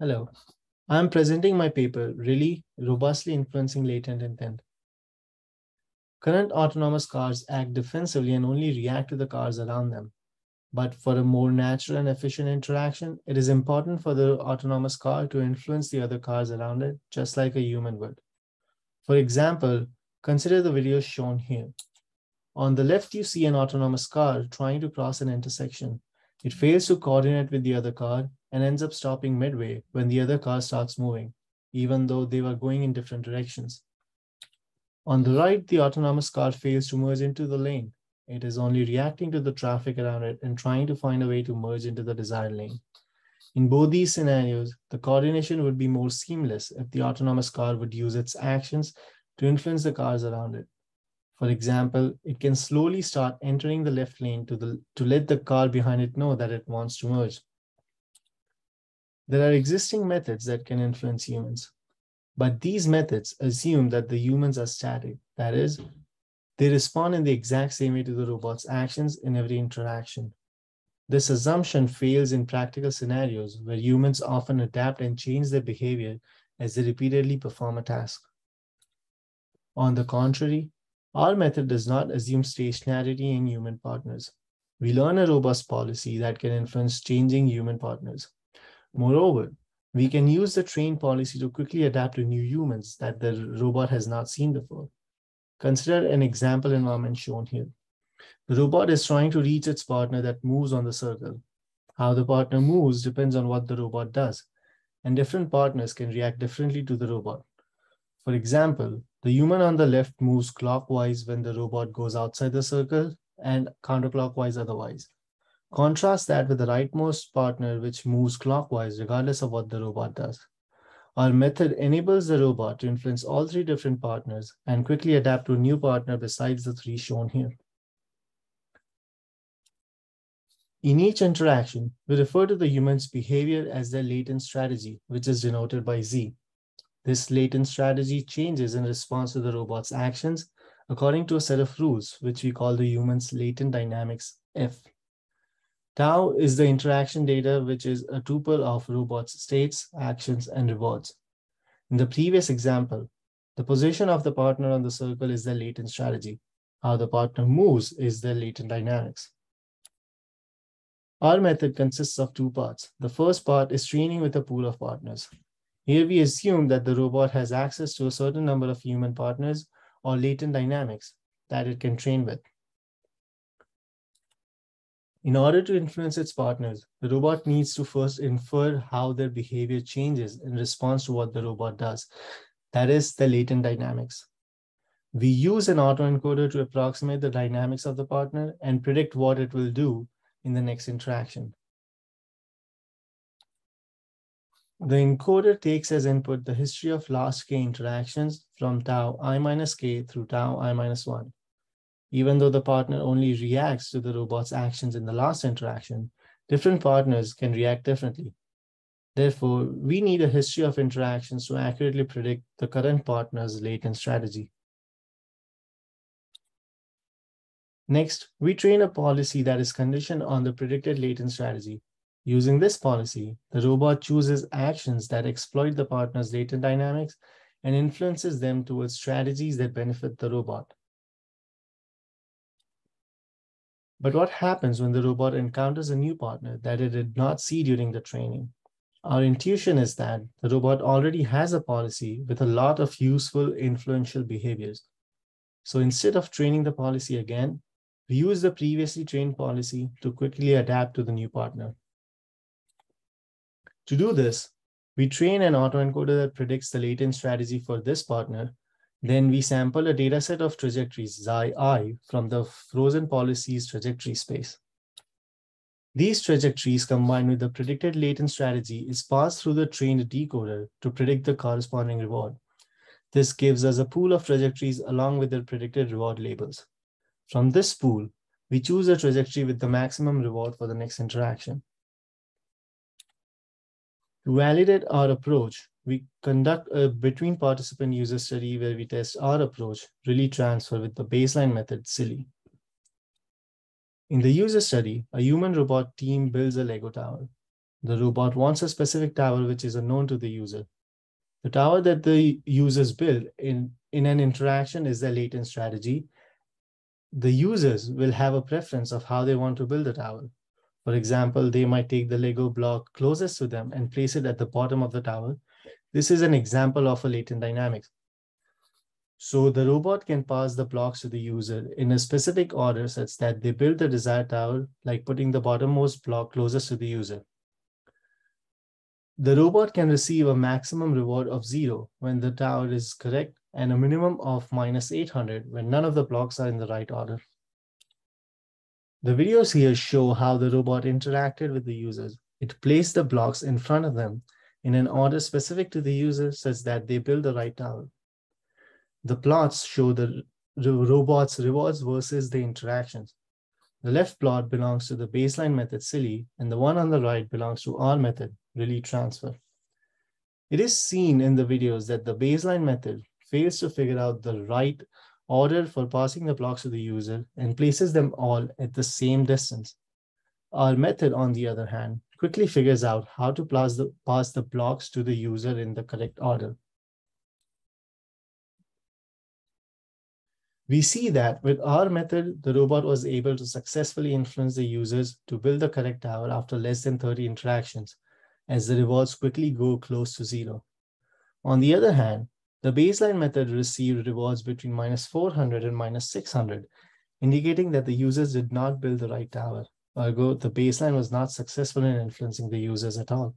Hello. I'm presenting my paper, RILI Robustly Influencing Latent Intent. Current autonomous cars act defensively and only react to the cars around them. But for a more natural and efficient interaction, it is important for the autonomous car to influence the other cars around it, just like a human would. For example, consider the video shown here. On the left, you see an autonomous car trying to cross an intersection. It fails to coordinate with the other car and ends up stopping midway when the other car starts moving, even though they were going in different directions. On the right, the autonomous car fails to merge into the lane. It is only reacting to the traffic around it and trying to find a way to merge into the desired lane. In both these scenarios, the coordination would be more seamless if the autonomous car would use its actions to influence the cars around it. For example, it can slowly start entering the left lane to, the, to let the car behind it know that it wants to merge. There are existing methods that can influence humans, but these methods assume that the humans are static. That is, they respond in the exact same way to the robot's actions in every interaction. This assumption fails in practical scenarios where humans often adapt and change their behavior as they repeatedly perform a task. On the contrary, our method does not assume stationarity in human partners. We learn a robust policy that can influence changing human partners. Moreover, we can use the trained policy to quickly adapt to new humans that the robot has not seen before. Consider an example environment shown here. The robot is trying to reach its partner that moves on the circle. How the partner moves depends on what the robot does, and different partners can react differently to the robot. For example, the human on the left moves clockwise when the robot goes outside the circle and counterclockwise otherwise. Contrast that with the rightmost partner, which moves clockwise regardless of what the robot does. Our method enables the robot to influence all three different partners and quickly adapt to a new partner besides the three shown here. In each interaction, we refer to the human's behavior as their latent strategy, which is denoted by Z. This latent strategy changes in response to the robot's actions according to a set of rules, which we call the human's latent dynamics F. Tau is the interaction data, which is a tuple of robots' states, actions, and rewards. In the previous example, the position of the partner on the circle is the latent strategy. How the partner moves is the latent dynamics. Our method consists of two parts. The first part is training with a pool of partners. Here we assume that the robot has access to a certain number of human partners or latent dynamics that it can train with. In order to influence its partners, the robot needs to first infer how their behavior changes in response to what the robot does. That is the latent dynamics. We use an autoencoder to approximate the dynamics of the partner and predict what it will do in the next interaction. The encoder takes as input the history of last k interactions from tau i minus k through tau i minus 1. Even though the partner only reacts to the robot's actions in the last interaction, different partners can react differently. Therefore, we need a history of interactions to accurately predict the current partner's latent strategy. Next, we train a policy that is conditioned on the predicted latent strategy Using this policy, the robot chooses actions that exploit the partner's latent dynamics and influences them towards strategies that benefit the robot. But what happens when the robot encounters a new partner that it did not see during the training? Our intuition is that the robot already has a policy with a lot of useful, influential behaviors. So instead of training the policy again, we use the previously trained policy to quickly adapt to the new partner. To do this, we train an autoencoder that predicts the latent strategy for this partner. Then we sample a dataset of trajectories, xi i, from the frozen policies trajectory space. These trajectories combined with the predicted latent strategy is passed through the trained decoder to predict the corresponding reward. This gives us a pool of trajectories along with their predicted reward labels. From this pool, we choose a trajectory with the maximum reward for the next interaction. To validate our approach, we conduct a between participant user study where we test our approach, RILI transfer with the baseline method, SILI. In the user study, a human robot team builds a Lego tower. The robot wants a specific tower which is unknown to the user. The tower that the users build in, in an interaction is their latent strategy. The users will have a preference of how they want to build the tower. For example, they might take the Lego block closest to them and place it at the bottom of the tower. This is an example of a latent dynamics. So the robot can pass the blocks to the user in a specific order such that they build the desired tower, like putting the bottommost block closest to the user. The robot can receive a maximum reward of zero when the tower is correct and a minimum of minus 800 when none of the blocks are in the right order. The videos here show how the robot interacted with the users. It placed the blocks in front of them in an order specific to the user such that they build the right tower. The plots show the robot's rewards versus the interactions. The left plot belongs to the baseline method SILI, and the one on the right belongs to our method, RILI transfer. It is seen in the videos that the baseline method fails to figure out the right order for passing the blocks to the user and places them all at the same distance. Our method, on the other hand, quickly figures out how to pass the, pass the blocks to the user in the correct order. We see that with our method, the robot was able to successfully influence the users to build the correct tower after less than 30 interactions, as the rewards quickly go close to zero. On the other hand, the baseline method received rewards between minus 400 and minus 600, indicating that the users did not build the right tower. Ergo, the baseline was not successful in influencing the users at all.